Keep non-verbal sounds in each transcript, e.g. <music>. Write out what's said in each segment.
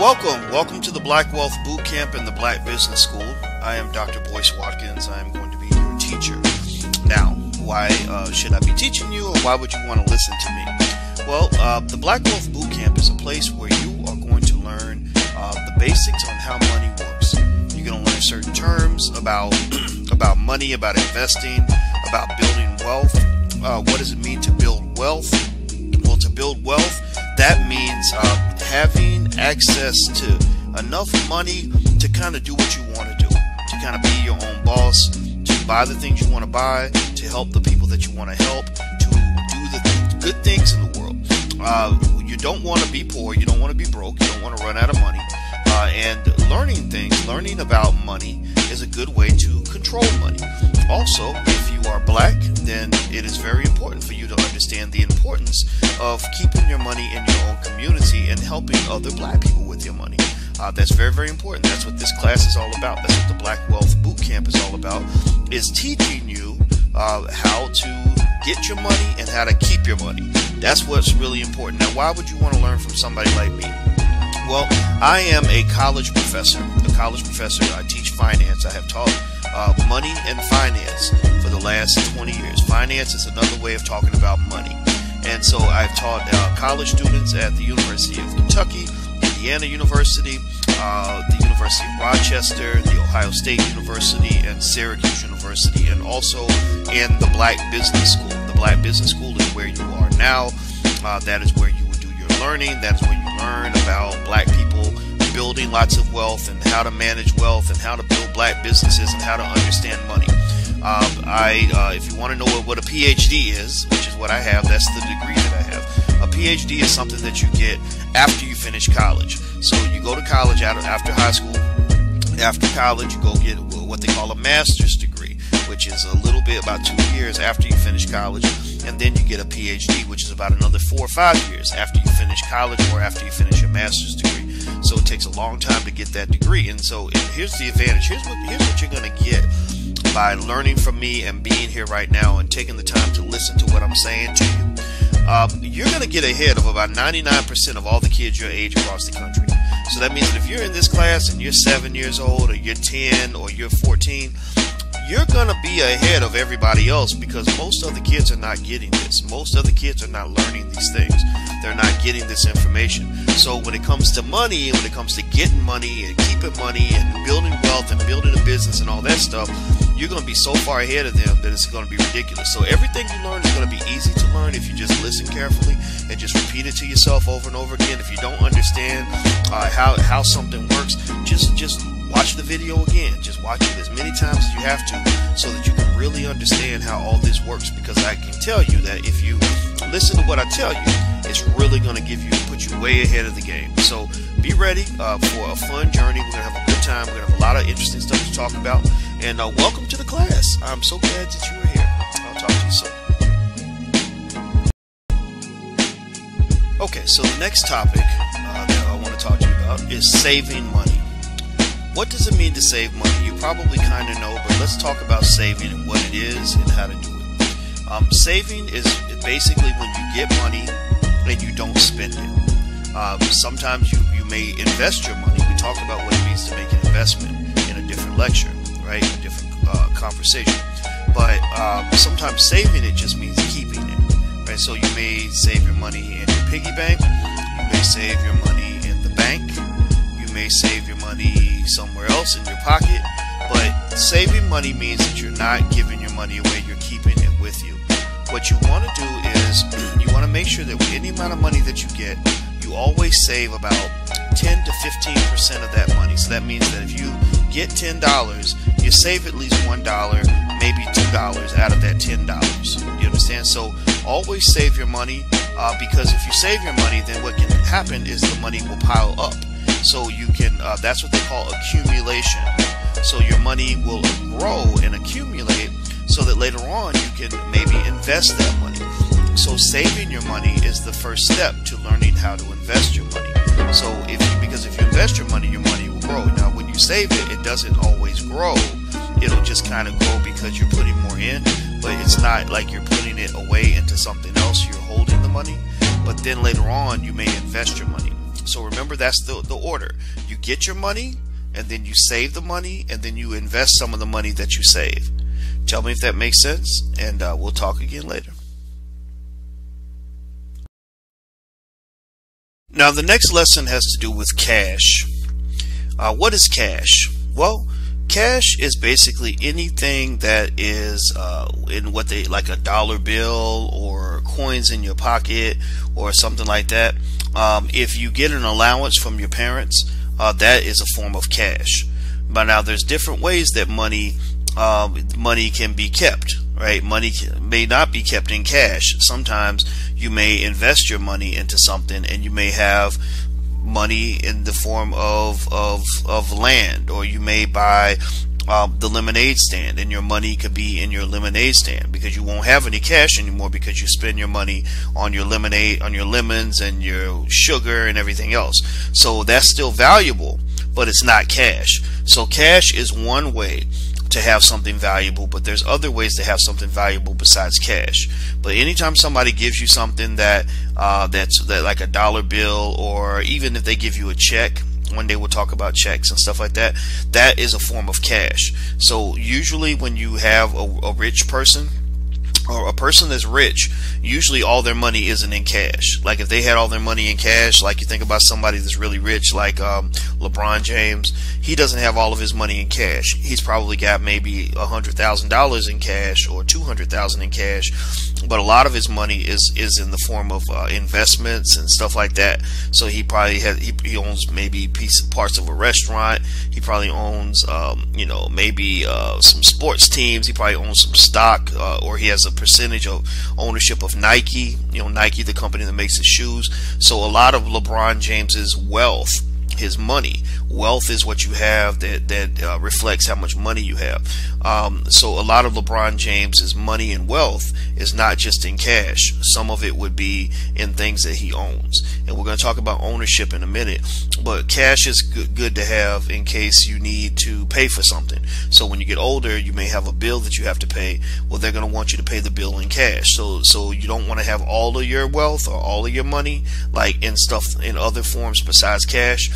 Welcome, welcome to the Black Wealth Boot Camp and the Black Business School. I am Dr. Boyce Watkins. I am going to be your teacher. Now, why uh, should I be teaching you, or why would you want to listen to me? Well, uh, the Black Wealth Boot Camp is a place where you are going to learn uh, the basics on how money works. You're going to learn certain terms about <clears throat> about money, about investing, about building wealth. Uh, what does it mean to build wealth? Well, to build wealth, that means uh, having access to enough money to kind of do what you want to do, to kind of be your own boss, to buy the things you want to buy, to help the people that you want to help, to do the th- good things in the world. Uh, you don't want to be poor, you don't want to be broke, you don't want to run out of money. Uh, and learning things, learning about money, is a good way to control money. Also, if you are black, then it is very important for you to understand the importance of keeping your money in your own community and helping other black people with your money. Uh, that's very, very important. That's what this class is all about. That's what the Black Wealth Boot Camp is all about, is teaching you uh, how to get your money and how to keep your money. That's what's really important. Now, why would you want to learn from somebody like me? Well, I am a college professor. College professor. I teach finance. I have taught uh, money and finance for the last 20 years. Finance is another way of talking about money. And so I've taught uh, college students at the University of Kentucky, Indiana University, uh, the University of Rochester, the Ohio State University, and Syracuse University, and also in the Black Business School. The Black Business School is where you are now. Uh, that is where you will do your learning. That is where you learn about black people building lots of wealth and how to manage wealth and how to build black businesses and how to understand money. Um, I, uh, if you want to know what, what a PhD is, which is what I have, that's the degree that I have. A PhD is something that you get after you finish college. So you go to college after high school. After college, you go get what they call a master's degree, which is a little bit about two years after you finish college, and then you get a PhD, which is about another four or five years after you finish college or after you finish your master's degree. So it takes a long time to get that degree. And so here's the advantage. Here's what here's what you're going to get by learning from me and being here right now and taking the time to listen to what I'm saying to you. Um, you're going to get ahead of about 99% of all the kids your age across the country. So that means that if you're in this class and you're seven years old, or you're 10, or you're 14, you're to be ahead of everybody else because most of the kids are not getting this. Most of the kids are not learning these things. They're not getting this information. So when it comes to money, when it comes to getting money and keeping money and building wealth and building a business and all that stuff, you're to be so far ahead of them that it's to be ridiculous. So everything you learn is to be easy to learn if you just listen carefully and just repeat it to yourself over and over again. If you don't understand uh, how how something works, just just watch the video again. Just watch it as many times as you have to so that you can really understand how all this works because I can tell you that if you listen to what I tell you, it's really going to give you, put you way ahead of the game. So be ready uh, for a fun journey. We're going to have a good time. We're going to have a lot of interesting stuff to talk about. And uh, welcome to the class. I'm so glad that you are here. I'll talk to you soon. Okay, so the next topic uh, that I want to talk to you about is saving money. What does it mean to save money? You probably kind of know, but let's talk about saving and what it is and how to do it. Um, saving is basically when you get money and you don't spend it. Um, sometimes you, you may invest your money. We talked about what it means to make an investment in a different lecture, right? A different uh, conversation. But um, sometimes saving it just means keeping it, right? So you may save your money in your piggy bank. You may save your money may save your money somewhere else in your pocket. But saving money means that you're not giving your money away. You're keeping it with you. What you want to do is you want to make sure that with any amount of money that you get, you always save about 10 to 15% of that money. So that means that if you get $10, you save at least $1, maybe $2 out of that $10. You understand? So always save your money uh, because if you save your money, then what can happen is the money will pile up. So you can, uh, that's what they call accumulation. So your money will grow and accumulate so that later on you can maybe invest that money. So saving your money is the first step to learning how to invest your money. So if because if you invest your money, your money will grow. Now when you save it, it doesn't always grow. It'll just kind of grow because you're putting more in, but it's not like you're putting it away into something else. You're holding the money, but then later on you may invest your money. So remember that's the, the order. You get your money, and then you save the money, and then you invest some of the money that you save. Tell me if that makes sense, and uh, we'll talk again later. Now, the next lesson has to do with cash. Uh, what is cash? Well, cash is basically anything that is uh, in what they like a dollar bill or coins in your pocket or something like that. Um, if you get an allowance from your parents, uh, that is a form of cash. But now there's different ways that money um, money can be kept. Right, money may not be kept in cash. Sometimes you may invest your money into something, and you may have money in the form of of of land, or you may buy um, the lemonade stand, and your money could be in your lemonade stand because you won't have any cash anymore because you spend your money on your lemonade, on your lemons, and your sugar and everything else. So that's still valuable, but it's not cash. So cash is one way to have something valuable, but there's other ways to have something valuable besides cash. But anytime somebody gives you something that uh, that's that like a dollar bill, or even if they give you a check, one day we'll talk about checks and stuff like that. That is a form of cash. So usually when you have a, a rich person a person that's rich, usually all their money isn't in cash. Like if they had all their money in cash, like you think about somebody that's really rich, like um, LeBron James, he doesn't have all of his money in cash. He's probably got maybe a hundred thousand dollars in cash or two hundred thousand in cash, but a lot of his money is is in the form of uh, investments and stuff like that. So he probably has he, he owns maybe piece parts of a restaurant. He probably owns um, you know maybe uh, some sports teams. He probably owns some stock uh, or he has a percentage of ownership of Nike. You know Nike, the company that makes the shoes. So a lot of LeBron James's wealth his money. Wealth is what you have that that uh, reflects how much money you have. Um, so a lot of LeBron James's money and wealth is not just in cash. Some of it would be in things that he owns, and we're going to talk about ownership in a minute. But cash is good, good to have in case you need to pay for something. So when you get older, you may have a bill that you have to pay. Well, they're going to want you to pay the bill in cash. So so you don't want to have all of your wealth or all of your money like in stuff in other forms besides cash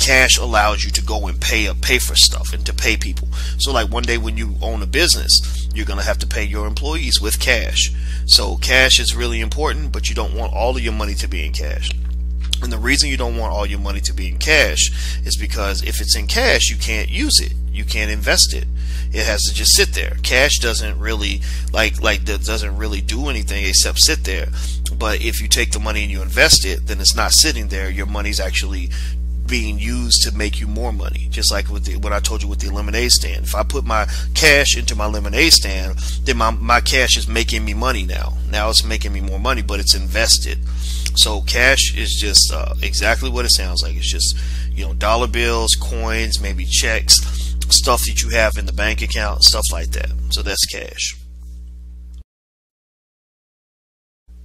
cash allows you to go and pay up pay for stuff and to pay people. So like one day when you own a business you're going to have to pay your employees with cash. So cash is really important but you don't want all of your money to be in cash. And the reason you don't want all your money to be in cash is because if it's in cash you can't use it. You can't invest it. It has to just sit there. Cash doesn't really like like doesn't really do anything except sit there. But if you take the money and you invest it then it's not sitting there. Your money's actually being used to make you more money. Just like with the, what I told you with the lemonade stand. If I put my cash into my lemonade stand, then my, my cash is making me money now. Now it's making me more money, but it's invested. So cash is just uh, exactly what it sounds like. It's just, you know, dollar bills, coins, maybe checks, stuff that you have in the bank account, stuff like that. So that's cash.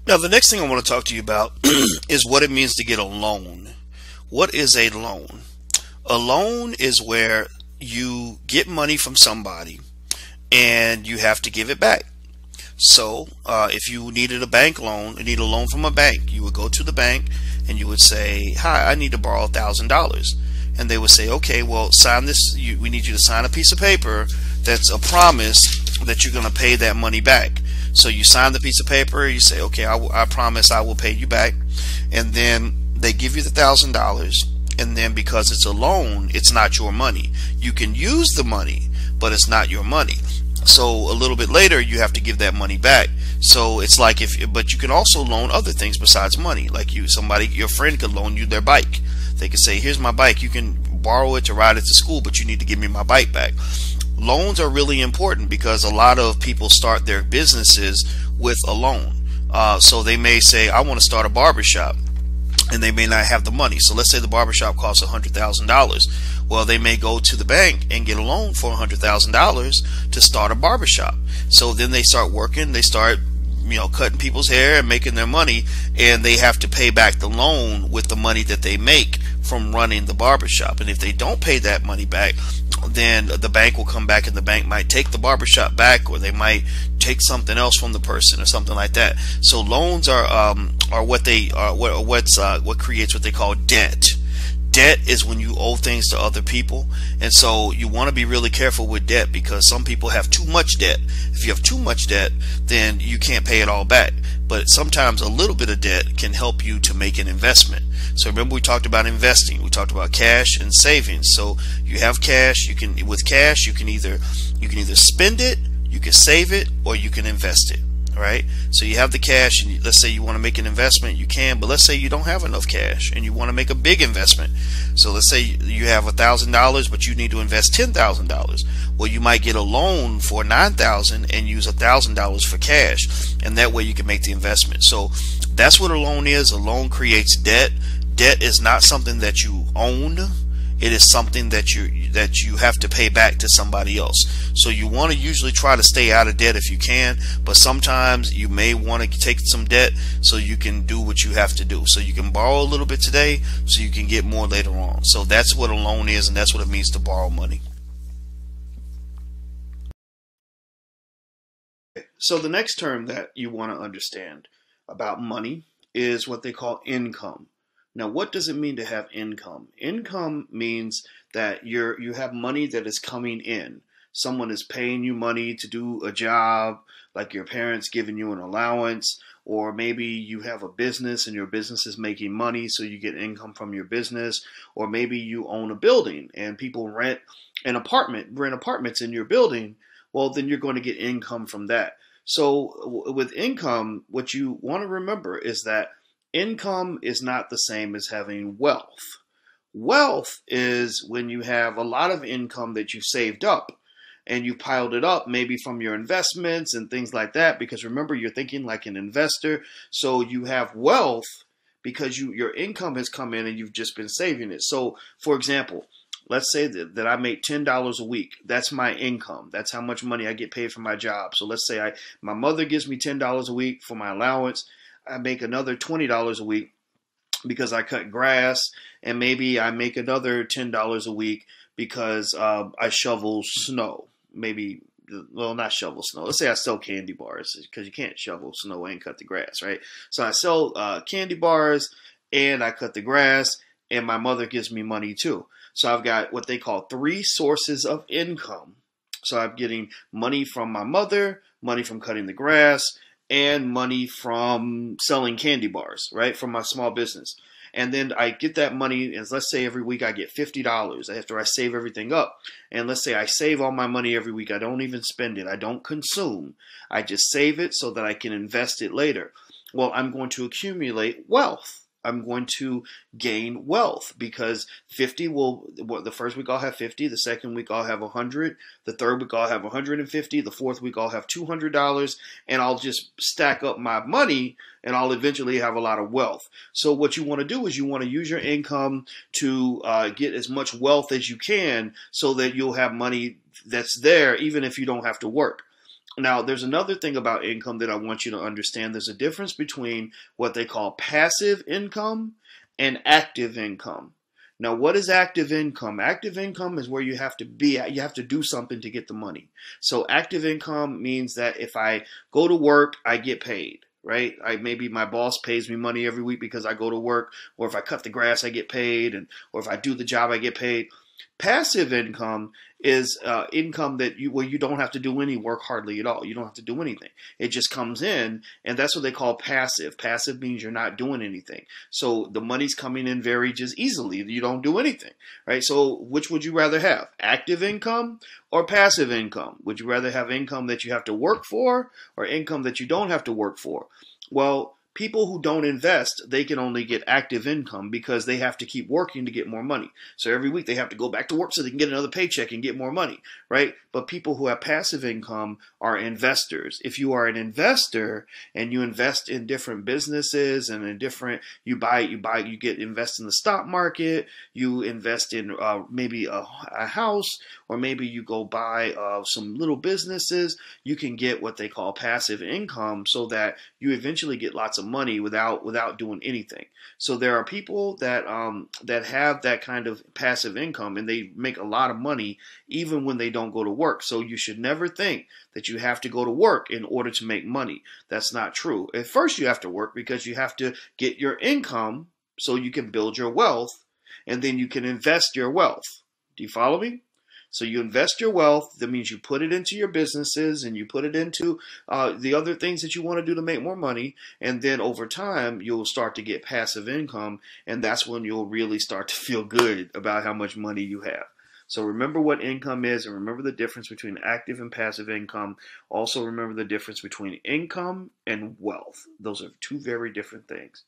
Now, the next thing I want to talk to you about <clears throat> is what it means to get a loan. What is a loan? A loan is where you get money from somebody and you have to give it back. So, uh, if you needed a bank loan, you need a loan from a bank, you would go to the bank and you would say, "Hi, I need to borrow a thousand dollars," and they would say, "Okay, well, sign this. You, we need you to sign a piece of paper that's a promise that you're going to pay that money back." So you sign the piece of paper. You say, "Okay, I, I promise I will pay you back," and then they give you the thousand dollars and then because it's a loan it's not your money. You can use the money but it's not your money. So a little bit later you have to give that money back. So it's like if but you can also loan other things besides money. Like you somebody your friend could loan you their bike. They could say here's my bike. You can borrow it to ride it to school but you need to give me my bike back. Loans are really important because a lot of people start their businesses with a loan. Uh, so they may say i want to start a barbershop and they may not have the money. So let's say the barbershop costs $100,000. Well, they may go to the bank and get a loan for $100,000 to start a barbershop. So then they start working, they start you know cutting people's hair and making their money and they have to pay back the loan with the money that they make from running the barbershop and if they don't pay that money back then the bank will come back and the bank might take the barbershop back or they might take something else from the person or something like that. So loans are um, are what they are what what's uh, what creates what they call debt. Debt is when you owe things to other people, and so you want to be really careful with debt because some people have too much debt. If you have too much debt, then you can't pay it all back. But sometimes a little bit of debt can help you to make an investment. So remember we talked about investing. We talked about cash and savings. So you have cash, you can with cash you can either you can either spend it, you can save it, or you can invest it. Right? So you have the cash and let's say you want to make an investment, you can, but let's say you don't have enough cash and you want to make a big investment. So let's say you have a thousand dollars but you need to invest ten thousand dollars. Well you might get a loan for nine thousand and use a thousand dollars for cash and that way you can make the investment. So that's what a loan is. A loan creates debt debt is not something that you own it is something that you that you have to pay back to somebody else. So you want to usually try to stay out of debt if you can but sometimes you may want to take some debt so you can do what you have to do. So you can borrow a little bit today so you can get more later on. So that's what a loan is and that's what it means to borrow money. So the next term that you want to understand about money is what they call income now, what does it mean to have income? Income means that you're you have money that is coming in. Someone is paying you money to do a job, like your parents giving you an allowance, or maybe you have a business and your business is making money, so you get income from your business, or maybe you own a building and people rent an apartment, rent apartments in your building. Well, then you're going to get income from that. So, with income, what you want to remember is that income is not the same as having wealth. Wealth is when you have a lot of income that you've saved up and you piled it up maybe from your investments and things like that because remember you're thinking like an investor. So you have wealth because you your income has come in and you've just been saving it. So for example let's say that, that i make $10 a week. That's my income. That's how much money i get paid for my job. So let's say i my mother gives me $10 a week for my allowance I make another twenty dollars a week because I cut grass, and maybe I make another ten dollars a week because uh, I shovel snow. Maybe well, not shovel snow. Let's say I sell candy bars because you can't shovel snow and cut the grass, right? So I sell uh, candy bars and I cut the grass, and my mother gives me money too. So I've got what they call three sources of income. So I'm getting money from my mother, money from cutting the grass, and money from selling candy bars, right, from my small business. And then I get that money, and let's say every week I get $50 after I save everything up. And let's say I save all my money every week. I don't even spend it, I don't consume. I just save it so that I can invest it later. Well, I'm going to accumulate wealth I'm going to gain wealth because 50 will, the first week I'll have 50, the second week I'll have 100, the third week I'll have 150, the fourth week I'll have $200, and I'll just stack up my money and I'll eventually have a lot of wealth. So, what you want to do is you want to use your income to uh, get as much wealth as you can so that you'll have money that's there even if you don't have to work. Now, there's another thing about income that I want you to understand. There's a difference between what they call passive income and active income. Now, what is active income? Active income is where you have to be, you have to do something to get the money. So, active income means that if I go to work, I get paid right? I maybe my boss pays me money every week because I go to work, or if I cut the grass, I get paid, and or if I do the job, I get paid. Passive income is uh, income that you where you don't have to do any work hardly at all. You don't have to do anything. It just comes in, and that's what they call passive. Passive means you're not doing anything. So the money's coming in very just easily. You don't do anything, right? So which would you rather have? Active income or passive income? Would you rather have income that you have to work for or income that you don't have to work for? Well, people who don't invest, they can only get active income because they have to keep working to get more money. So every week they have to go back to work so they can get another paycheck and get more money, right? But people who have passive income are investors. If you are an investor and you invest in different businesses and in different, you buy, you buy, you get invest in the stock market, you invest in uh, maybe a, a, house, or maybe you go buy uh, some little businesses, you can get what they call passive income so that you eventually get lots of money without without doing anything. So there are people that um, that have that kind of passive income and they make a lot of money even when they don't go to work. So you should never think that you have to go to work in order to make money. That's not true. At first you have to work because you have to get your income so you can build your wealth and then you can invest your wealth. Do you follow me? So you invest your wealth. That means you put it into your businesses and you put it into uh, the other things that you want to do to make more money. And then over time, you'll start to get passive income. And that's when you'll really start to feel good about how much money you have. So remember what income is and remember the difference between active and passive income. Also remember the difference between income and wealth. Those are two very different things.